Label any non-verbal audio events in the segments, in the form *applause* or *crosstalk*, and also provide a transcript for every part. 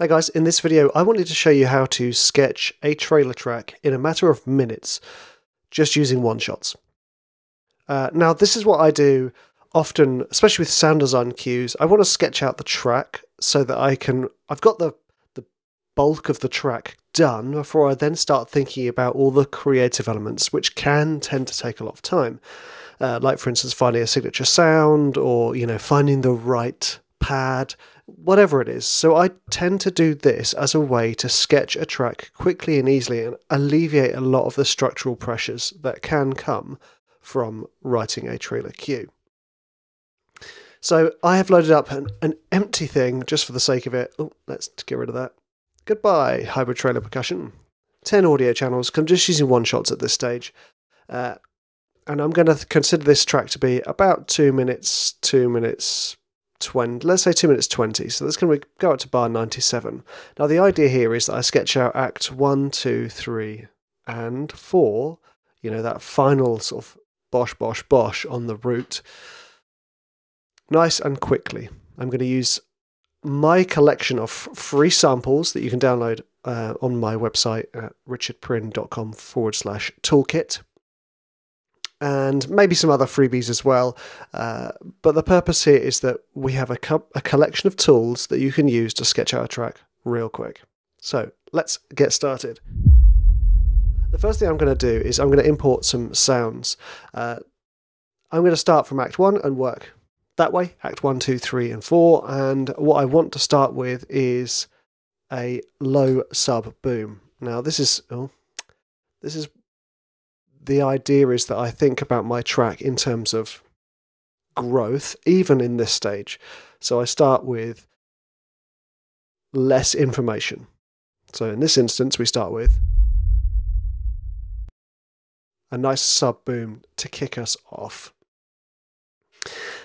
Hey guys, in this video I wanted to show you how to sketch a trailer track in a matter of minutes just using one-shots. Uh, now this is what I do often, especially with sound design cues. I want to sketch out the track so that I can, I've got the, the bulk of the track done before I then start thinking about all the creative elements which can tend to take a lot of time. Uh, like for instance finding a signature sound or you know finding the right pad whatever it is. So I tend to do this as a way to sketch a track quickly and easily and alleviate a lot of the structural pressures that can come from writing a trailer cue. So I have loaded up an, an empty thing just for the sake of it. Oh, let's get rid of that. Goodbye, hybrid trailer percussion. 10 audio channels. I'm just using one shots at this stage. Uh, and I'm going to consider this track to be about two minutes, two minutes, 20, let's say 2 minutes 20. So that's going to go up to bar 97. Now, the idea here is that I sketch out act 1, 2, 3, and 4. You know, that final sort of bosh, bosh, bosh on the root. Nice and quickly. I'm going to use my collection of free samples that you can download uh, on my website at richardpryn.com forward slash toolkit and maybe some other freebies as well. Uh, but the purpose here is that we have a, co- a collection of tools that you can use to sketch out a track real quick. So let's get started. The first thing I'm going to do is I'm going to import some sounds. Uh, I'm going to start from Act 1 and work that way, Act 1, 2, 3, and 4. And what I want to start with is a low sub boom. Now this is oh, this is the idea is that I think about my track in terms of growth, even in this stage. So I start with less information. So in this instance, we start with a nice sub boom to kick us off.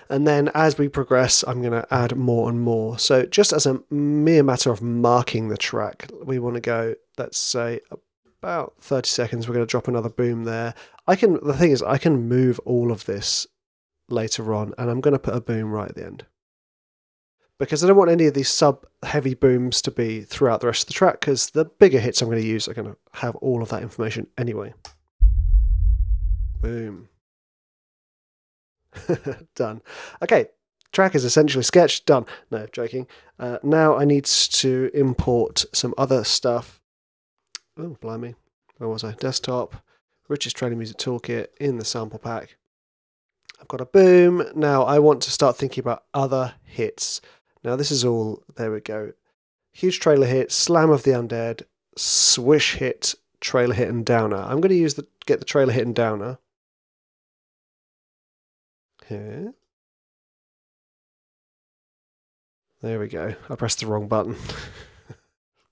And then as we progress, I'm going to add more and more. So just as a mere matter of marking the track, we want to go, let's say, about 30 seconds, we're going to drop another boom there. I can, the thing is, I can move all of this later on, and I'm going to put a boom right at the end. Because I don't want any of these sub heavy booms to be throughout the rest of the track, because the bigger hits I'm going to use are going to have all of that information anyway. Boom. *laughs* Done. Okay, track is essentially sketched. Done. No, joking. Uh, now I need to import some other stuff oh, blimey, where was I? Desktop, Richard's Trailer Music Toolkit in the sample pack. I've got a boom. Now I want to start thinking about other hits. Now this is all, there we go. Huge trailer hit, Slam of the Undead, Swish hit, trailer hit and downer. I'm going to use the get the trailer hit and downer. Here. There we go. I pressed the wrong button. *laughs*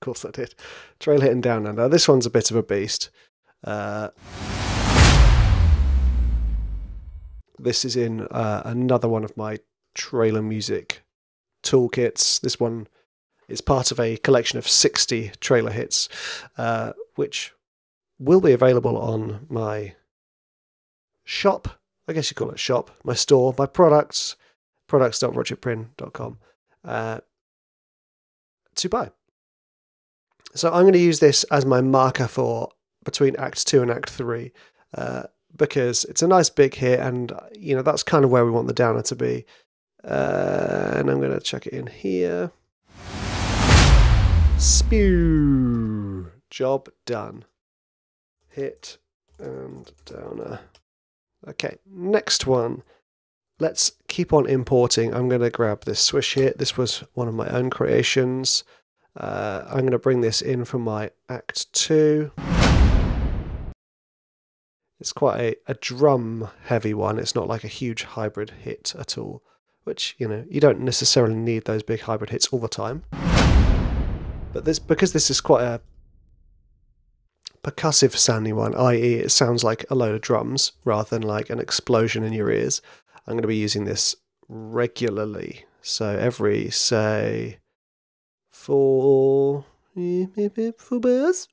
course I did. Trail hitting down under. This one's a bit of a beast. Uh, this is in uh, another one of my trailer music toolkits. This one is part of a collection of 60 trailer hits, uh, which will be available on my shop. I guess you call it shop, my store, my products, products.richardpryn.com uh, to buy. So I'm going to use this as my marker for between Act 2 and Act 3 uh, because it's a nice big hit and, you know, that's kind of where we want the downer to be. Uh, and I'm going to chuck it in here. Spew! Job done. Hit and downer. Okay, next one. Let's keep on importing. I'm going to grab this swish hit. This was one of my own creations. Uh, I'm going to bring this in from my Act 2. It's quite a, a drum heavy one. It's not like a huge hybrid hit at all, which, you know, you don't necessarily need those big hybrid hits all the time. But this because this is quite a percussive sounding one, i.e., it sounds like a load of drums rather than like an explosion in your ears. I'm going to be using this regularly. So every, say, for four bars.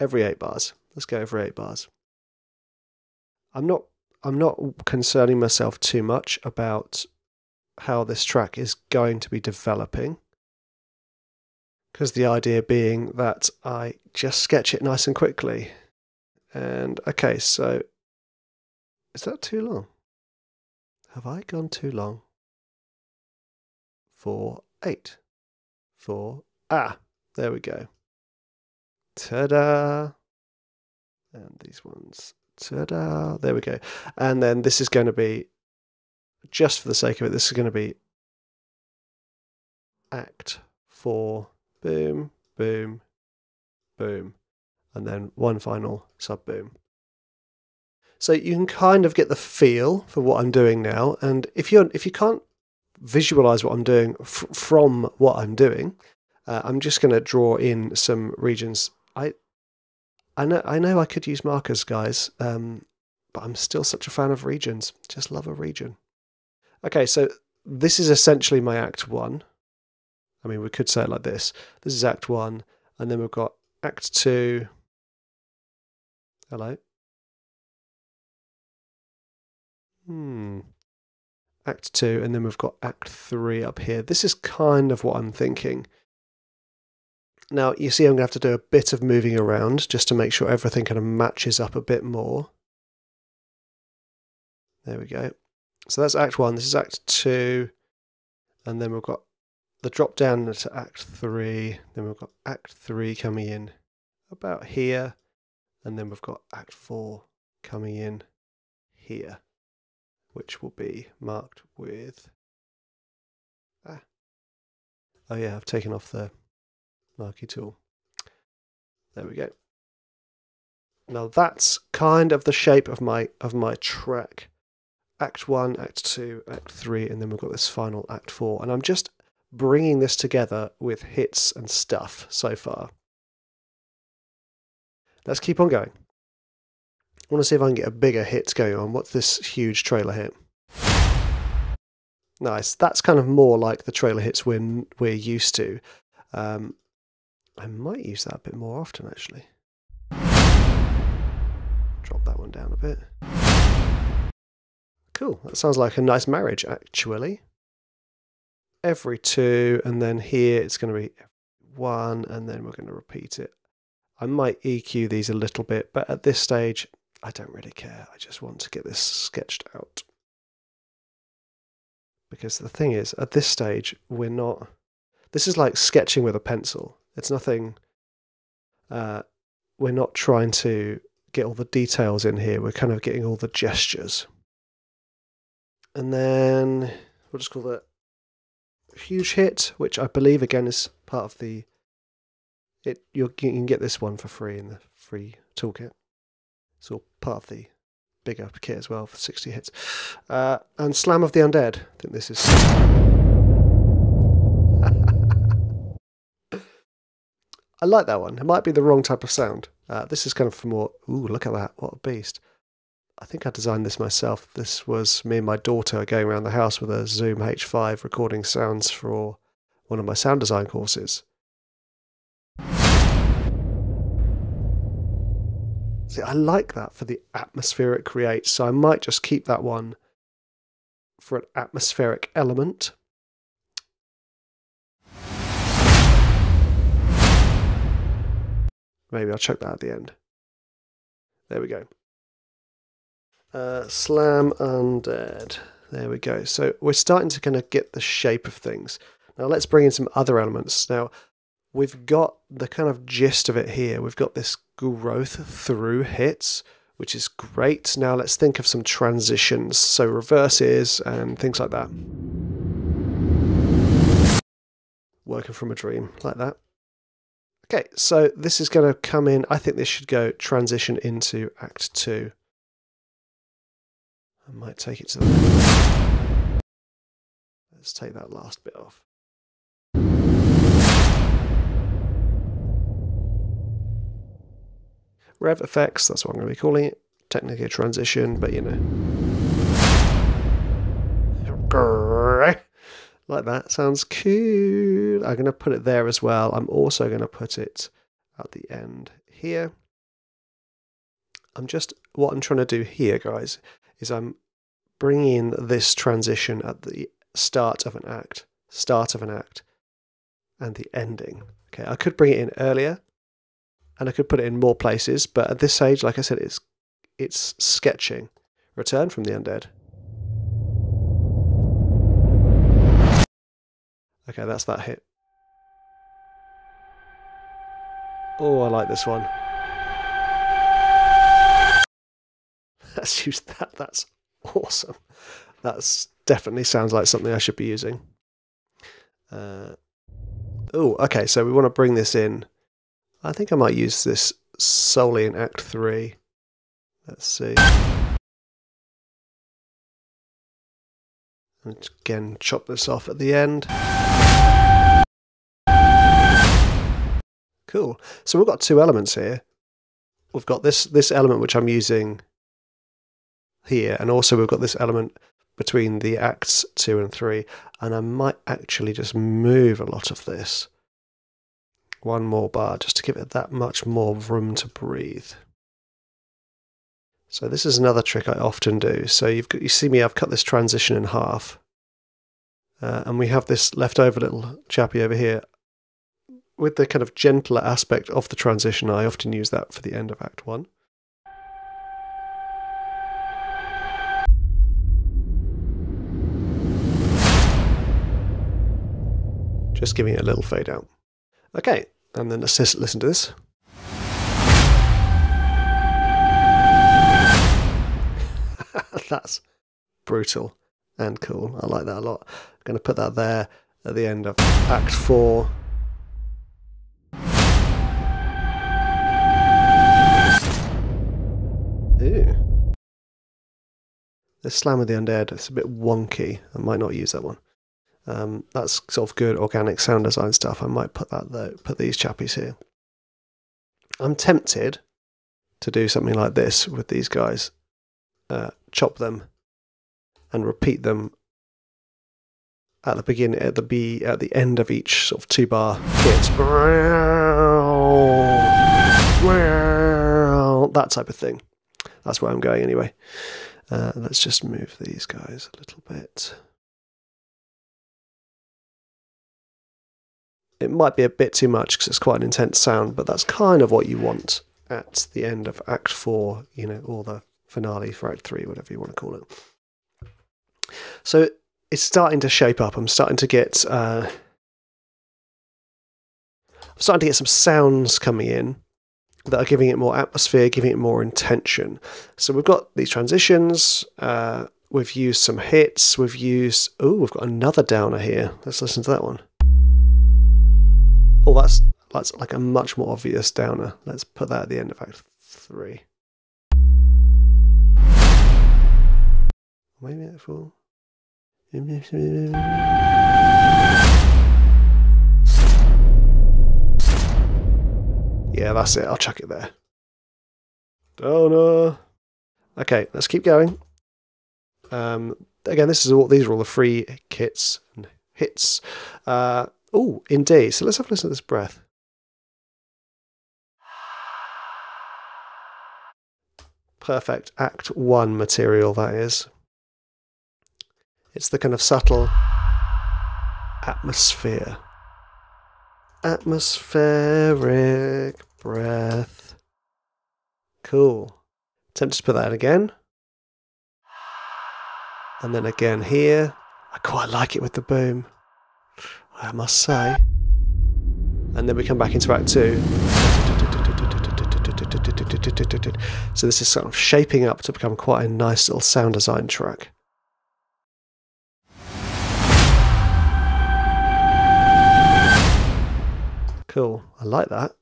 Every eight bars. Let's go every eight bars. I'm not I'm not concerning myself too much about how this track is going to be developing. Because the idea being that I just sketch it nice and quickly. And okay, so is that too long? Have I gone too long? Four, eight, four, ah, there we go. Ta da! And these ones, ta da! There we go. And then this is going to be, just for the sake of it, this is going to be act four, boom, boom, boom, and then one final sub boom. So you can kind of get the feel for what I'm doing now. And if you if you can't visualize what I'm doing f- from what I'm doing, uh, I'm just going to draw in some regions. I I know I know I could use markers, guys, um, but I'm still such a fan of regions. Just love a region. Okay, so this is essentially my Act One. I mean, we could say it like this. This is Act One, and then we've got Act Two. Hello. Hmm. Act 2, and then we've got Act 3 up here. This is kind of what I'm thinking. Now, you see, I'm going to have to do a bit of moving around just to make sure everything kind of matches up a bit more. There we go. So that's Act 1, this is Act 2, and then we've got the drop down to Act 3, then we've got Act 3 coming in about here, and then we've got Act 4 coming in here which will be marked with. Ah. Oh, yeah, I've taken off the marquee tool. There we go. Now that's kind of the shape of my of my track. Act 1, Act 2, Act 3, and then we've got this final Act 4. And I'm just bringing this together with hits and stuff so far. Let's keep on going. I want to see if I can get a bigger hit going on. What's this huge trailer hit? Nice. That's kind of more like the trailer hits we're, we're used to. Um, I might use that a bit more often, actually. Drop that one down a bit. Cool. That sounds like a nice marriage, actually. Every two, and then here it's going to be one, and then we're going to repeat it. I might EQ these a little bit, but at this stage, I don't really care. I just want to get this sketched out. Because the thing is, at this stage, we're not. This is like sketching with a pencil. It's nothing. Uh, we're not trying to get all the details in here. We're kind of getting all the gestures. And then we'll just call that huge hit, which I believe again is part of the. It you can get this one for free in the free toolkit. It's all part of the bigger kit as well for 60 hits. Uh, and Slam of the Undead. I think this is. *laughs* I like that one. It might be the wrong type of sound. Uh, this is kind of for more. Ooh, look at that! What a beast! I think I designed this myself. This was me and my daughter going around the house with a Zoom H5 recording sounds for one of my sound design courses. See, I like that for the atmosphere it creates, so I might just keep that one for an atmospheric element. Maybe I'll check that at the end. There we go. Uh, slam undead. There we go. So we're starting to kind of get the shape of things. Now let's bring in some other elements. Now we've got the kind of gist of it here. We've got this growth through hits, which is great. Now let's think of some transitions, so reverses and things like that. Working from a dream, like that. Okay, so this is going to come in. I think this should go transition into Act 2. I might take it to the. Let's take that last bit off. Rev effects, that's what I'm going to be calling it. Technically a transition, but you know. Like that, sounds cool. I'm going to put it there as well. I'm also going to put it at the end here. I'm just, what I'm trying to do here, guys, is I'm bringing in this transition at the start of an act, start of an act, and the ending. Okay, I could bring it in earlier and I could put it in more places, but at this stage, like I said, it's it's sketching. Return from the undead. Okay, that's that hit. Oh, I like this one. *laughs* Let's use that. That's awesome. That's definitely sounds like something I should be using. Uh, oh, okay. So we want to bring this in. I think I might use this solely in Act 3. Let's see. And again, chop this off at the end. Cool. So we've got two elements here. We've got this this element which I'm using here, and also we've got this element between the acts two and three, and I might actually just move a lot of this. One more bar just to give it that much more room to breathe. So this is another trick I often do. So you've got, you see me, I've cut this transition in half. Uh, and we have this leftover little chappy over here. With the kind of gentler aspect of the transition, I often use that for the end of Act 1. Just giving it a little fade out. Okay, and then let's listen to this. *laughs* That's brutal and cool. I like that a lot. I'm going to put that there at the end of Act 4. Ooh. This Slam of the Undead, it's a bit wonky. I might not use that one. Um, that's sort of good organic sound design stuff. I might put that there, put these chappies here. I'm tempted to do something like this with these guys. Uh, chop them and repeat them at the beginning, at the b at the end of each sort of two bar hit. That type of thing. That's where I'm going anyway. Uh, let's just move these guys a little bit. It might be a bit too much because it's quite an intense sound, but that's kind of what you want at the end of Act 4, you know, or the finale for Act 3, whatever you want to call it. So it's starting to shape up. I'm starting to get. Uh, I'm starting to get some sounds coming in that are giving it more atmosphere, giving it more intention. So we've got these transitions. Uh, we've used some hits. We've used. Oh, we've got another downer here. Let's listen to that one. Oh, that's that's like a much more obvious downer. Let's put that at the end of Act Three. Maybe Act Four. Yeah, that's it. I'll chuck it there. Downer. Okay, let's keep going. Um, again, this is all. These are all the free kits and hits. Uh, Oh, indeed. So let's have a listen to this breath. Perfect Act 1 material, that is. It's the kind of subtle atmosphere. Atmospheric breath. Cool. Tempted to put that in again. And then again here. I quite like it with the boom. I must say. And then we come back into Act 2. So this is sort of shaping up to become quite a nice little sound design track. Cool, I like that.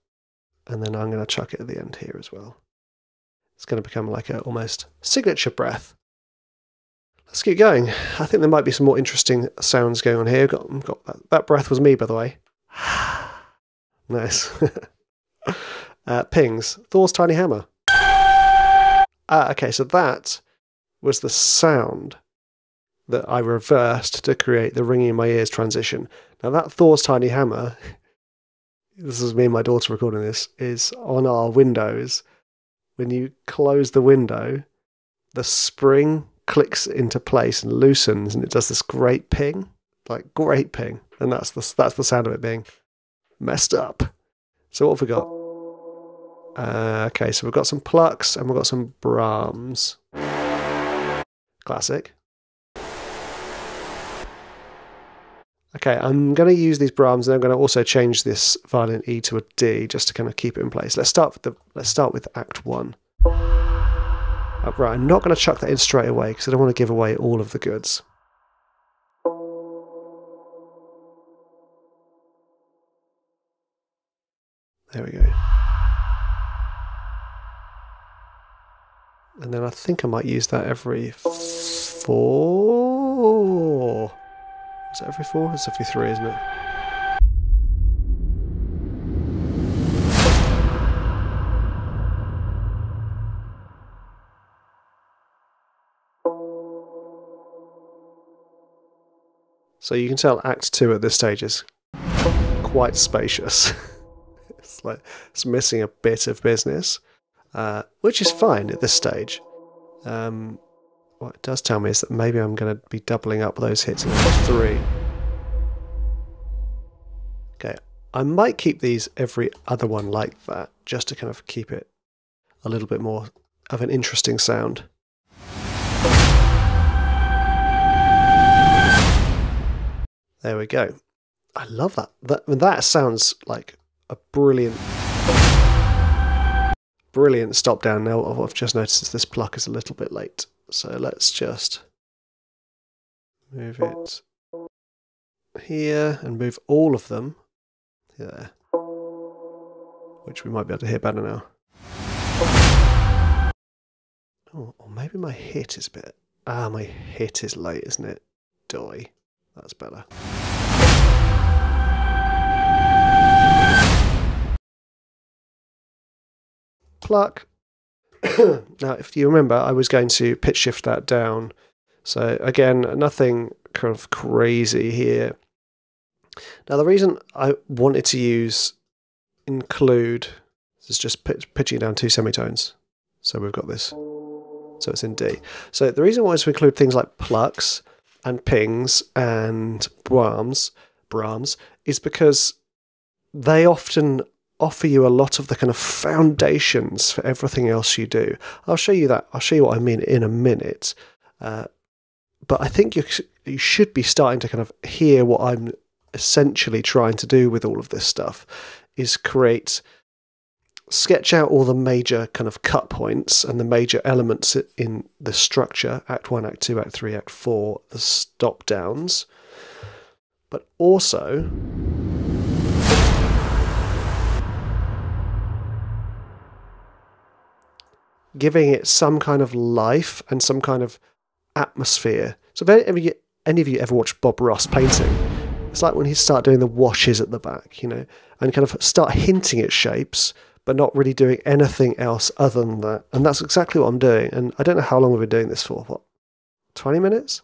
And then I'm going to chuck it at the end here as well. It's going to become like a almost signature breath. Let's keep going. I think there might be some more interesting sounds going on here. Got, got that, that breath was me, by the way. *sighs* nice. *laughs* uh, pings. Thor's tiny hammer. Ah, okay, so that was the sound that I reversed to create the ringing in my ears transition. Now that Thor's tiny hammer, *laughs* this is me and my daughter recording this, is on our windows. When you close the window, the spring clicks into place and loosens, and it does this great ping, like great ping, and that's the that's the sound of it being messed up. So what have we got? Uh, okay, so we've got some plucks and we've got some braams. Classic. Okay, I'm going to use these braams and I'm going to also change this violin E to a D just to kind of keep it in place. Let's start with the let's start with act 1 right. I'm not going to chuck that in straight away because I don't want to give away all of the goods. There we go. And then I think I might use that every four. Is it every four? It's every three, isn't it? So you can tell Act 2 at this stage is quite spacious. *laughs* it's like it's missing a bit of business, uh, which is fine at this stage. Um, what it does tell me is that maybe I'm going to be doubling up those hits in Act 3. Okay, I might keep these every other one like that, just to kind of keep it a little bit more of an interesting sound. There we go. I love that. That that sounds like a brilliant, brilliant stop down. Now I've just noticed this pluck is a little bit late, so let's just move it here and move all of them there, which we might be able to hear better now. Oh, or maybe my hit is a bit. Ah, my hit is late, isn't it? Die. That's better. Pluck. *coughs* now, if you remember, I was going to pitch shift that down. So again, nothing kind of crazy here. Now, the reason I wanted to use include is just pitch, pitching down two semitones. So we've got this. So it's in D. So the reason why is to include things like plucks and pings and braams, braams is because they often offer you a lot of the kind of foundations for everything else you do. I'll show you that. I'll show you what I mean in a minute. Uh, but I think you you should be starting to kind of hear what I'm essentially trying to do with all of this stuff is create sketch out all the major kind of cut points and the major elements in the structure act 1 act 2 act 3 act 4 the stop downs. But also giving it some kind of life and some kind of atmosphere. So if any of you, any of you ever watched bob ross painting? It's like when he start doing the washes at the back you know and kind of start hinting at shapes but not really doing anything else other than that. And that's exactly what I'm doing. And I don't know how long we've been doing this for. What, 20 minutes?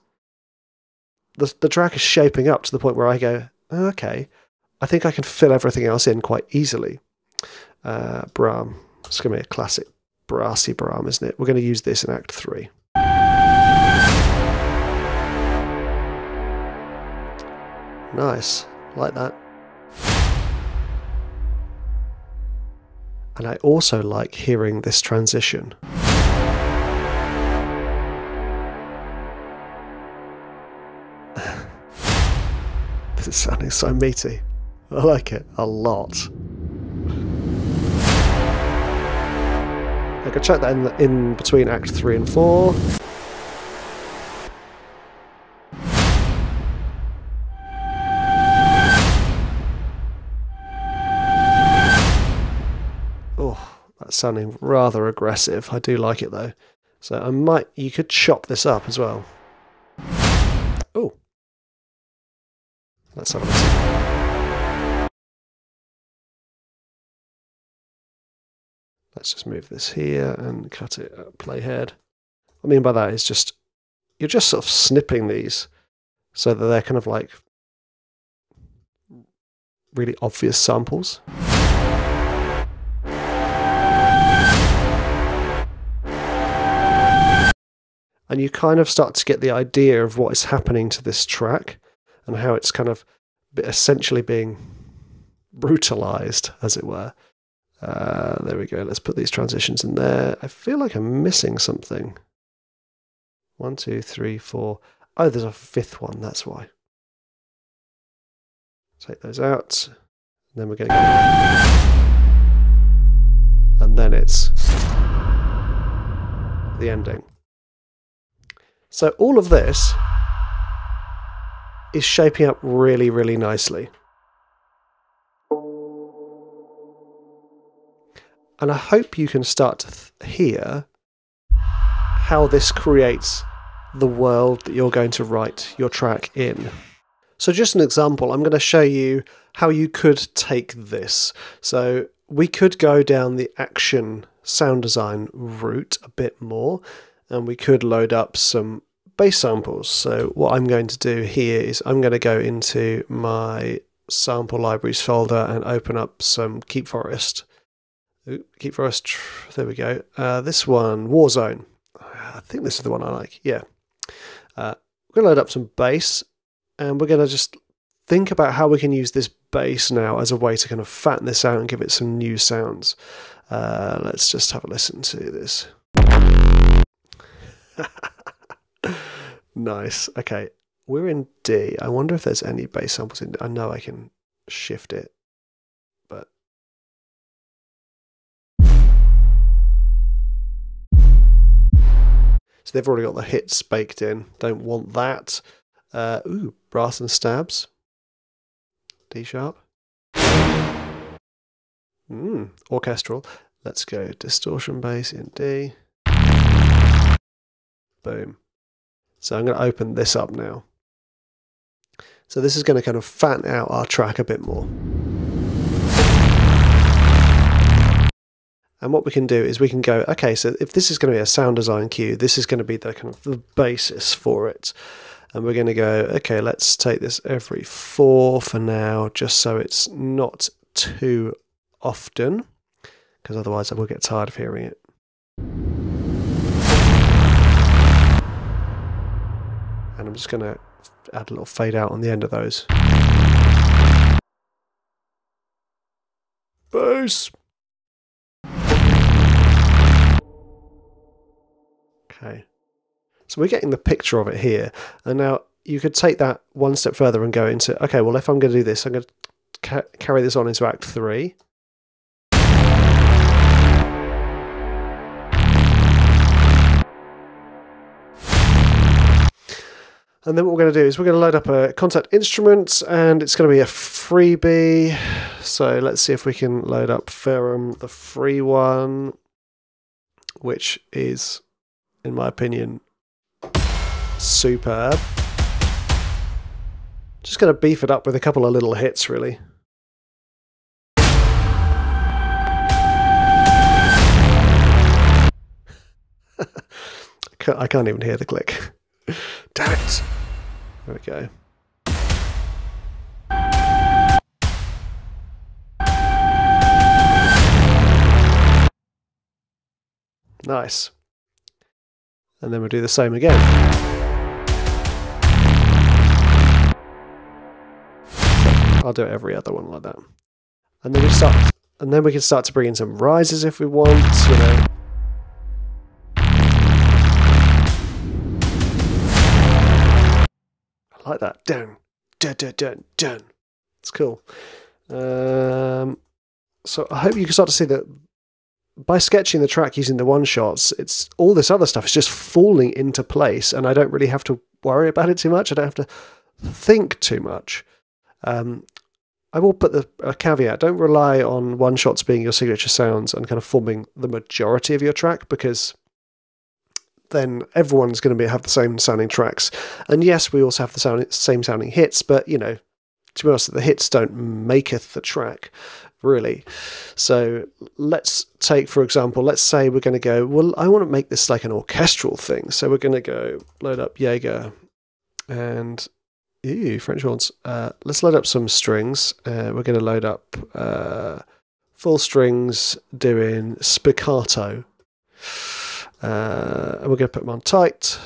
The, the track is shaping up to the point where I go, okay, I think I can fill everything else in quite easily. Uh, Braam. It's going to be a classic brassy braam, isn't it? We're going to use this in Act 3. Nice. Like that. And I also like hearing this transition. *sighs* this is sounding so meaty. I like it a lot. I could check that in, in between Act 3 and 4. Sounding rather aggressive. I do like it though. So I might, you could chop this up as well. Oh. Let's have a listen. Let's just move this here and cut it at playhead. What I mean by that is just, you're just sort of snipping these so that they're kind of like really obvious samples. And you kind of start to get the idea of what is happening to this track and how it's kind of essentially being brutalized, as it were. Uh, there we go. Let's put these transitions in there. I feel like I'm missing something. One, two, three, four. Oh, there's a fifth one. That's why. Take those out. And then we're going to go. And then it's the ending. So all of this is shaping up really, really nicely. And I hope you can start to th- hear how this creates the world that you're going to write your track in. So, just an example, I'm going to show you how you could take this. So, we could go down the action sound design route a bit more, and we could load up some bass samples. So, what I'm going to do here is I'm going to go into my sample libraries folder and open up some Keep Forest. Ooh, Keep Forest, there we go. Uh, this one, Warzone. I think this is the one I like. Yeah. Uh, we're going to load up some bass and we're going to just think about how we can use this bass now as a way to kind of fatten this out and give it some new sounds. Uh, let's just have a listen to this. Nice. Okay, we're in D. I wonder if there's any bass samples in D. I know I can shift it, but. So they've already got the hits baked in. Don't want that. Uh, ooh, brass and stabs. D sharp. Mm, orchestral. Let's go distortion bass in D. Boom. So I'm going to open this up now. So this is going to kind of fatten out our track a bit more. And what we can do is we can go, okay, so if this is going to be a sound design cue, this is going to be the kind of the basis for it. And we're going to go, okay, let's take this every four for now, just so it's not too often, because otherwise I will get tired of hearing it. And I'm just going to add a little fade out on the end of those. Bass! Okay. So we're getting the picture of it here. And now you could take that one step further and go into, okay, well, if I'm going to do this, I'm going to ca carry this on into Act 3. And then what we're going to do is we're going to load up a Kontakt instrument and it's going to be a freebie. So let's see if we can load up Ferrum, the free one, which is, in my opinion, superb. Just going to beef it up with a couple of little hits, really. *laughs* I can't even hear the click. Damn it. There we go. Nice. And then we'll do the same again. I'll do every other one like that. And then we start and then we can start to bring in some rises if we want, you know. Dun, dun, dun, dun, dun. It's cool. Um, so I hope you can start to see that by sketching the track using the one shots, it's all this other stuff is just falling into place, and I don't really have to worry about it too much. I don't have to think too much. Um, I will put the a caveat: don't rely on one shots being your signature sounds and kind of forming the majority of your track because then everyone's going to be have the same sounding tracks. And yes, we also have the sound, same sounding hits, but you know, to be honest, the hits don't maketh the track, really. So let's take, for example, let's say we're going to go, well, I want to make this like an orchestral thing. So we're going to go load up Jaeger and, ew, French horns. Uh, let's load up some strings. Uh, we're going to load up uh, full strings doing spiccato. Uh, and we're going to put them on tight.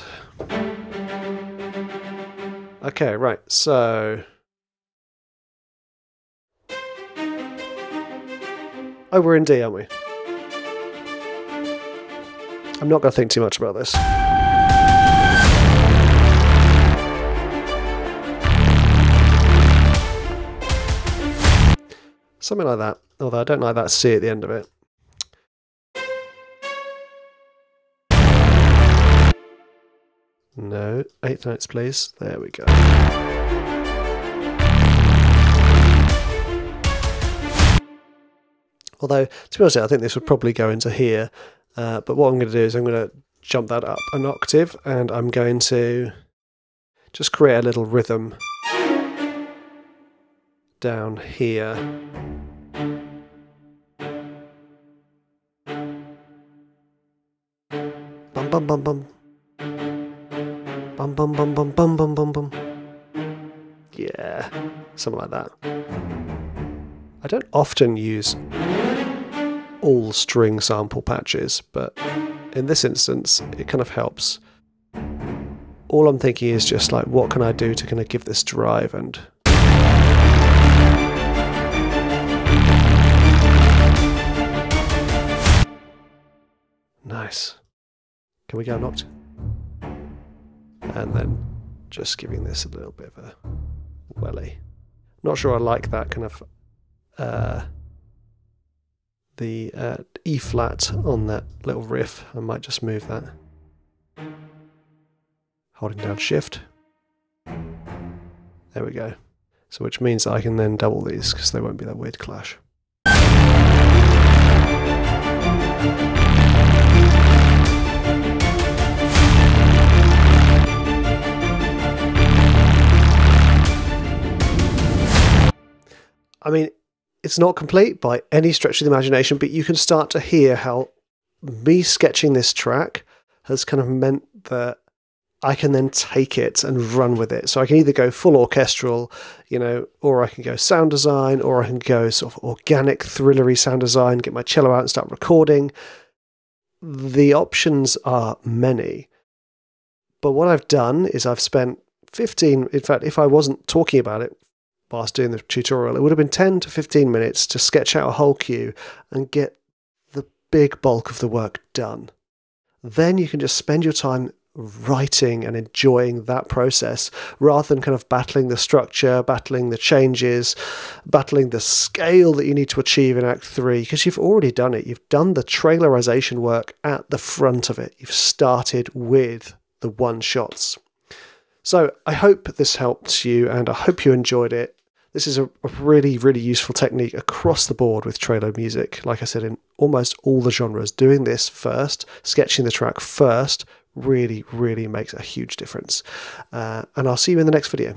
Okay, right, so. Oh, we're in D, aren't we? I'm not going to think too much about this. Something like that, although I don't like that C at the end of it. No, eighth notes please. There we go. Although, to be honest, I think this would probably go into here. Uh, but what I'm going to do is I'm going to jump that up an octave and I'm going to just create a little rhythm down here. Bum bum bum bum. Bum bum bum bum bum bum bum bum. Yeah, something like that. I don't often use all string sample patches, but in this instance, it kind of helps. All I'm thinking is just like, what can I do to kind of give this drive and Nice. Can we go octave? And then just giving this a little bit of a welly. Not sure I like that kind of uh, the uh, E flat on that little riff. I might just move that. Holding down shift. There we go. So which means I can then double these because there won't be that weird clash. I mean, it's not complete by any stretch of the imagination, but you can start to hear how me sketching this track has kind of meant that I can then take it and run with it. So I can either go full orchestral, you know, or I can go sound design, or I can go sort of organic, thrillery sound design, get my cello out and start recording. The options are many. But what I've done is I've spent 15, in fact, if I wasn't talking about it, whilst doing the tutorial, it would have been 10 to 15 minutes to sketch out a whole cue and get the big bulk of the work done. Then you can just spend your time writing and enjoying that process rather than kind of battling the structure, battling the changes, battling the scale that you need to achieve in Act 3 because you've already done it. You've done the trailerization work at the front of it. You've started with the one shots. So I hope this helped you and I hope you enjoyed it. This is a, really, really useful technique across the board with Trailer music. Like I said, in almost all the genres, doing this first, sketching the track first, really, really makes a huge difference. Uh, and I'll see you in the next video.